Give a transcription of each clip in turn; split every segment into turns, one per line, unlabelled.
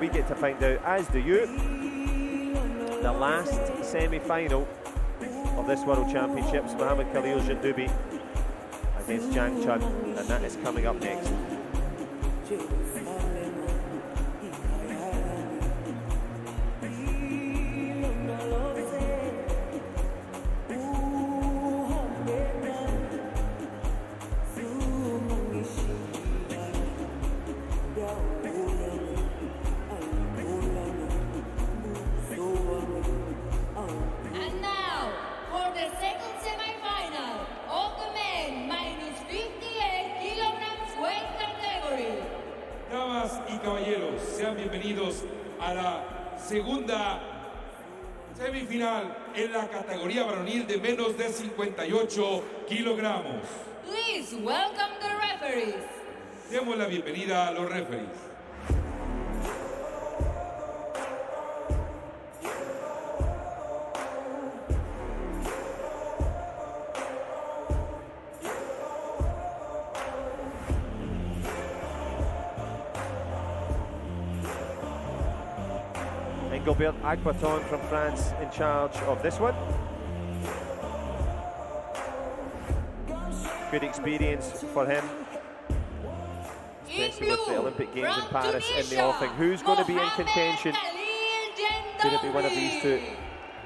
we get to find out, as do you, the last semi-final of this World Championships, Mohamed Khalil Jendoubi against Jang Jun, and that is coming up next.
Semifinal en la categoría varonil de menos de 58 kilogramos.
Please welcome the referees.
Demos la bienvenida a los referees.
Gilbert Agbaton from France in charge of this one. Good experience for him, especially with the Olympic Games in Paris in the offing. Who's going to be in contention? Could it be one of these two?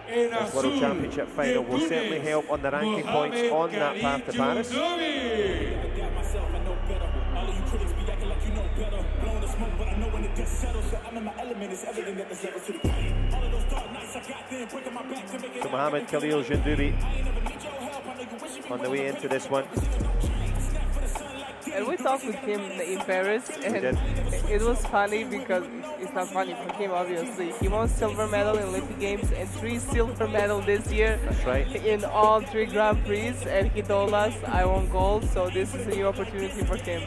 This World Championship final will certainly help on the ranking points on that path to Paris. So
i'm in my element. It's everything that there's ever to be
so Mohamed Khalil Jendoubi on the way into this one.
And we talked with him in Paris, and it was funny because it's not funny for him, obviously. He won silver medal in Olympic Games and three silver medal this year.
That's right.
In all three Grand Prix, and he told us, I won gold, so this is a new opportunity for him.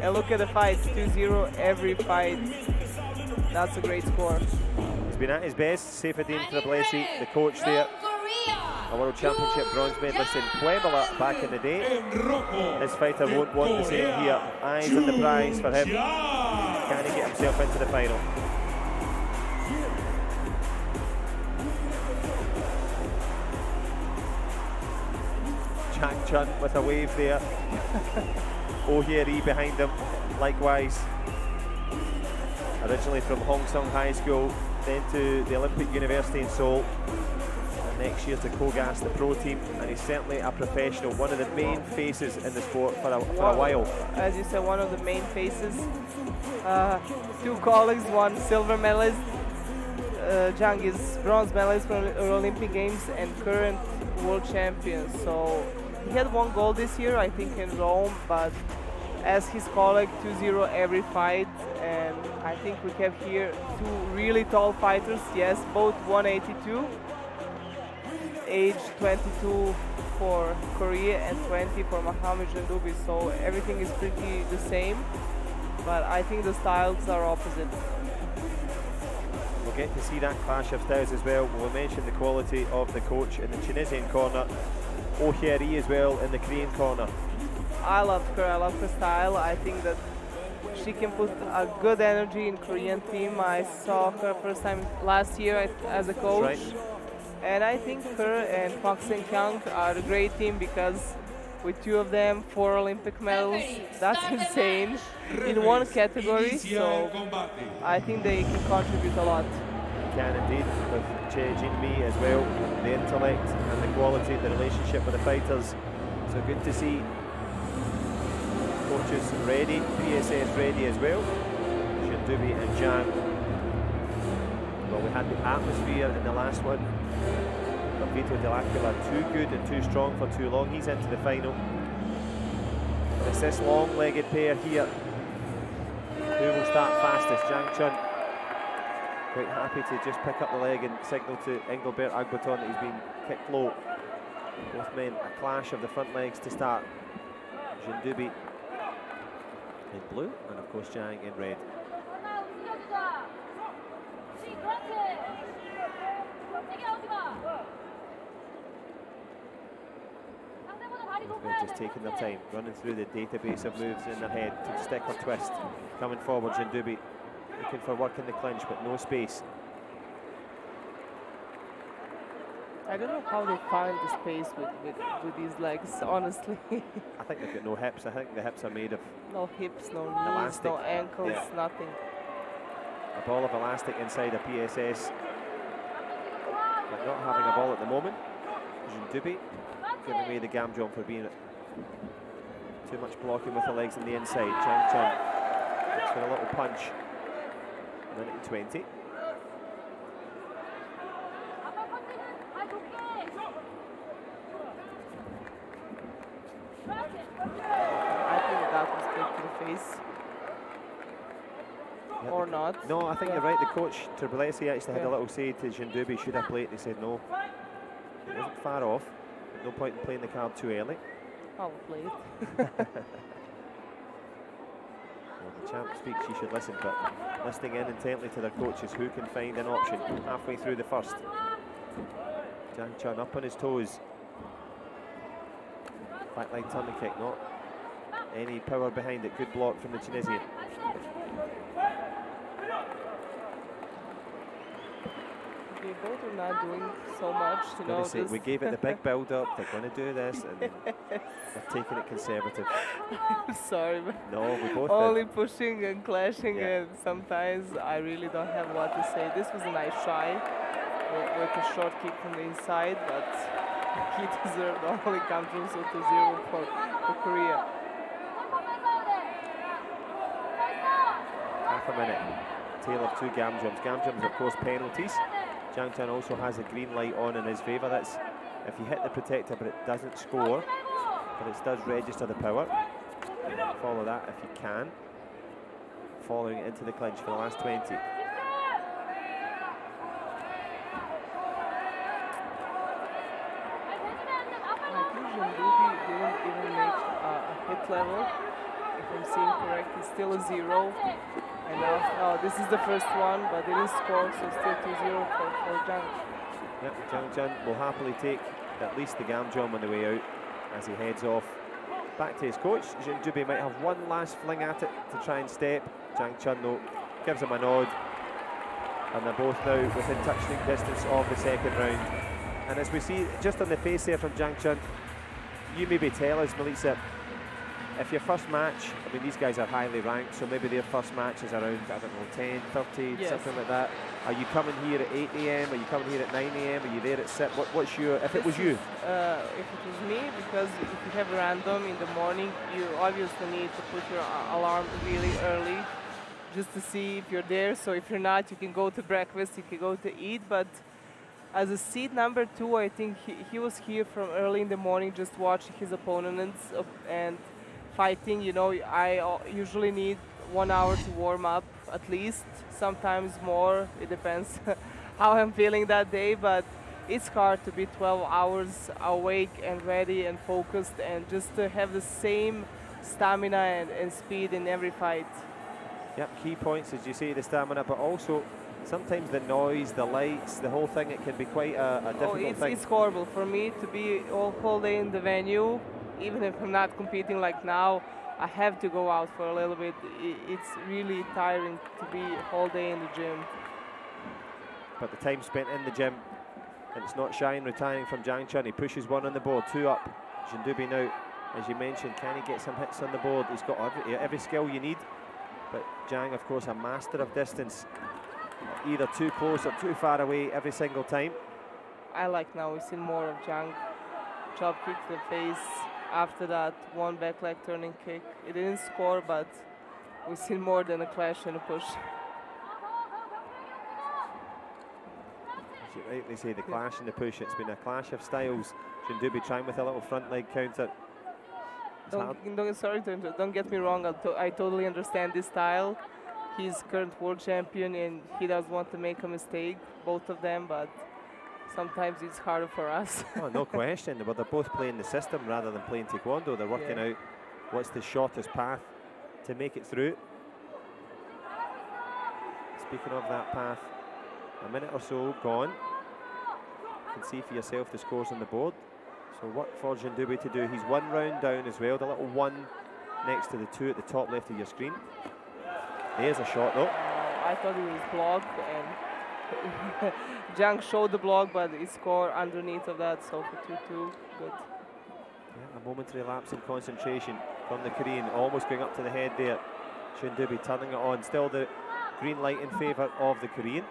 And look at the fights, 2-0 every fight. That's a great score.
He's been at his best, Seyfedin Trabelsi, the coach there. A World Championship bronze medalist in Puebla back in the day. This fighter won't want the same here. Eyes on the prize for him. Can he get himself into the final? Jang Jun with a wave there. Ohieri behind him, likewise. Originally from Hong Sung High School, then to the Olympic University in Seoul. Next year to Kogas, the pro team, and he's certainly a professional, one of the main faces in the sport for a, for a while.
As you said, one of the main faces. Uh, two colleagues, one silver medalist. Uh, Jang is bronze medalist from Olympic Games and current world champion. So he had one gold this year, I think, in Rome, but as his colleague 2-0 every fight and I think we have here two really tall fighters yes both 182 age 22 for Korea and 20 for Mohamed Jendoubi so everything is pretty the same but I think the styles are opposite
We'll get to see that clash of styles as well. We'll mention the quality of the coach in the Tunisian corner, Ohieri as well in the Korean corner.
I love her. I love her style. I think that she can put a good energy in Korean team. I saw her first time last year as a coach. Right. And I think her and Kwak Sing Kyung are a great team because with two of them, four Olympic medals, that's insane in one category. So I think they can contribute a lot.
Can indeed, with Che Jin Mi as well, the intellect and the quality, the relationship with the fighters. So good to see coaches ready, PSS ready as well. Jendoubi and Jang. Well, we had the atmosphere in the last one. Vito Dell'Aquila too good and too strong for too long. He's into the final. It's this long-legged pair here. Who will start fastest? Jang Jun. Quite happy to just pick up the leg and signal to Engelbert Agbaton that he's been kicked low. Both men a clash of the front legs to start. Jendoubi in blue, and of course Jang in red. They're just taking their time, running through the database of moves in their head to stick or twist. Coming forward, Jendoubi. looking for work in the clinch, but no space.
I don't know how they find the space with, with, with these legs, honestly.
I think they've got no hips. I think the hips are made of
no hips, no
Elastic.
knees, no ankles,
Yeah.
nothing.
a ball of elastic inside a PSS. But not having a ball at the moment. Jendoubi giving away the gam-jeom for being too much blocking with the legs on the inside. Jang Jun for a little punch. Minute and 20.
I think that was kick to the face.
Yeah,
Or not.
No, I think you're right. The coach, Trabelsi, actually had a little say to Jendoubi, should have played? They said no. It wasn't far off. No point in playing the card too early.
I'll.
Well, the champ speaks, you should listen, but listening in intently to their coaches, who can find an option halfway through the first? Jang Jun up on his toes. Backline tummy kick, not any power behind it. Good block from the Tunisian.
They doing so much, you know.
Say, we gave it the big build up, they're going to do this, and they're taking it conservative.
Sorry, but
No, we both
only
did.
pushing and clashing,
Yeah.
and sometimes I really don't have what to say. This was a nice try with, with a short kick from the inside, but he deserved only through so to zero for, for Korea.
Half a minute. Tale of two gam jumps. Gam-jeoms, of course, penalties. Jun also has a green light on in his favour. That's if you hit the protector but it doesn't score, but it does register the power. Follow that if you can. Following it into the clinch for the last 20.
I think even make uh, level. If I'm seeing correct, still a zero. And oh, this is the first one, but it is score, so still 2-0 for, for Jang.
Yep, Jang Jun will happily take at least the gam-jeom on the way out as he heads off back to his coach. Jendoubi might have one last fling at it to try and step. Jang Jun though gives him a nod. And they're both now within touching distance of the second round. And as we see just on the face there from Jang Jun, you maybe tell us, Melissa, if your first match, I mean these guys are highly ranked, so maybe their first match is around, I don't know, 10, 30,
Yes.
something like that. Are you coming here at 8 a.m.? Are you coming here at 9 a.m.? Are you there at 6? What, what's your, if it was
This
you?
is, Uh, if it was me, because if you have random in the morning, you obviously need to put your alarm really early just to see if you're there. So if you're not, you can go to breakfast, you can go to eat. But as a seed number two, I think he, he was here from early in the morning just watching his opponents op- and fighting. You know, I uh, usually need one hour to warm up at least, sometimes more. It depends how I'm feeling that day, but it's hard to be 12 hours awake and ready and focused and just to have the same stamina and, and speed in every fight.
Yep, key points, as you say, the stamina, but also sometimes the noise, the lights, the whole thing, it can be quite a, a
Oh,
difficult
it's,
thing.
it's horrible for me to be all whole day in the venue, even if I'm not competing like now. I have to go out for a little bit. It's really tiring to be whole day in the gym.
But the time spent in the gym, and it's not Shine retiring from Jang Jun. He pushes one on the board, two up. Jendoubi now, as you mentioned, can he get some hits on the board? He's got every, every skill you need. But Jang, of course, a master of distance. Either too close or too far away every single time.
I like now we've seen more of Jang. Chop kick to the face. After that, one back leg turning kick. It didn't score, but we've seen more than a clash and a push.
As you rightly say, the clash and the push. It's been a clash of styles. Jendoubi trying with a little front leg counter. It's.
Don't, don't sorry don't get me wrong. I, to- I totally understand this style. He's current world champion and he does want to make a mistake, both of them. But sometimes it's harder for us.
Oh, no question. But they're both playing the system rather than playing taekwondo. They're working
Yeah.
out what's the shortest path to make it through. Speaking of that path, a minute or so gone. You can see for yourself the scores on the board. So what for Jendoubi to do? He's one round down as well. The little one next to the two at the top left of your screen. There's a shot though.
Uh, I thought it was blocked and Jang showed the block, but he scored underneath of that, so for 2-2, good.
Yeah, a momentary lapse in concentration from the Korean, almost going up to the head there. Jendoubi turning it on, still the green light in favour of the Korean.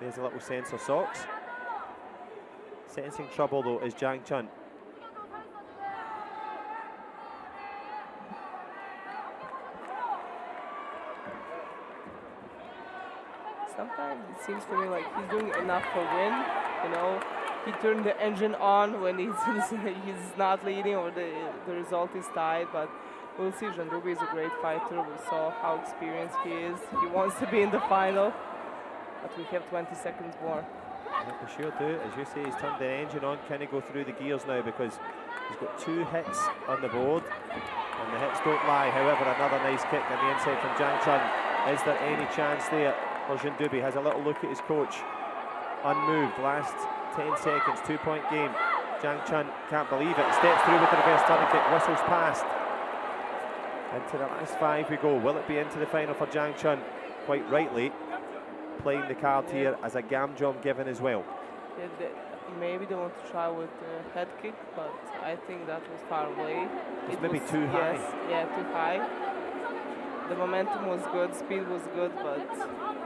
There's a little sensor socks. Sensing trouble though is Jang Jun.
Sometimes it seems to me like he's doing enough for win, you know. He turned the engine on when he's, he's not leading or the, the result is tied, but we'll see. Jendoubi is a great fighter. We saw how experienced he is. He wants to be in the final, but we have 20 seconds more.
We sure do. As you say, he's turned the engine on. Can he go through the gears now? Because he's got two hits on the board, and the hits don't lie. However, another nice kick on the inside from Jang Jun. Is there any chance there? Arjun Duby has a little look at his coach. Unmoved, last 10 seconds, two point game. Jang Jun can't believe it. Steps through with the reverse tourniquet, whistles past. Into the last five we go. Will it be into the final for Jang Jun? Quite rightly, playing the card here as a gam-jeom given as well.
Yeah, they, maybe they want to try with the head kick, but I think that was far away.
It's
it
maybe
was,
too high.
Yes, yeah, too high. The momentum was good, speed was good, but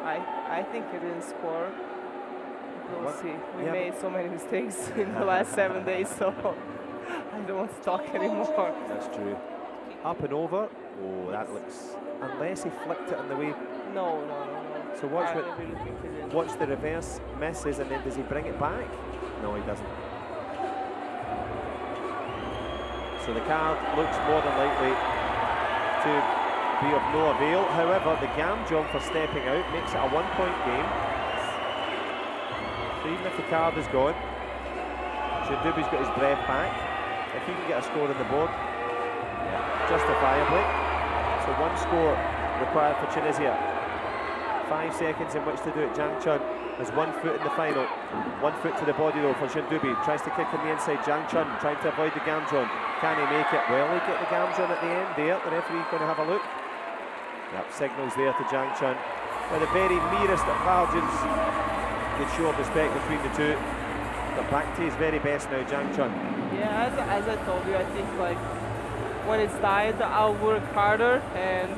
I I think he didn't score. We'll
What?
see. We
Yeah,
made so many mistakes in the last seven days, so I don't want to talk anymore.
That's true. Up and over. Oh, that looks. Unless he flicked it on the way.
No, no, no, no.
So watch
I
what-
really think he didn't.
Watch the reverse, misses, and then does he bring it back? No, he doesn't. So the card looks more than likely to be of no avail. However, the gam-jeom for stepping out makes it a one-point game. So even if the card is gone, Jendoubi's got his breath back. If he can get a score on the board, justifiably. So one score required for Tunisia. Five seconds in which to do it. Jang Jun has one foot in the final. One foot to the body though for Jendoubi. Tries to kick on the inside. Jang Jun trying to avoid the gam-jeom. Can he make it? Will he get the gam-jeom at the end there? The referee going to have a look. Yep, signals there to Jang Jun. With the very merest of margins, good show of respect between the two. But back to his very best now, Jang Jun.
Yeah, as, as I told you, I think like when it's tied, I'll work harder and